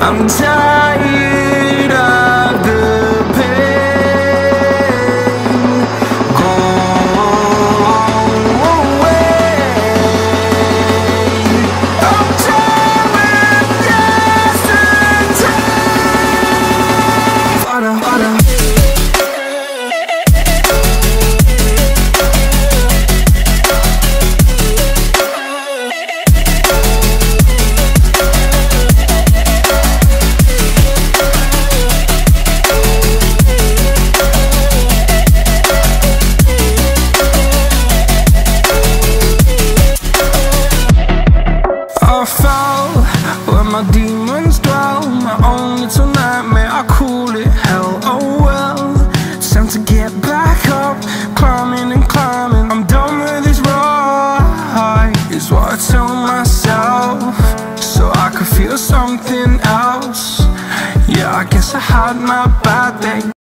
I'm tired my demons dwell My own little nightmare, I call it? Hell Oh well, time to get back up Climbing and climbing, I'm done with this ride Is what I tell myself. So I could feel something else. Yeah, I guess I had my bad day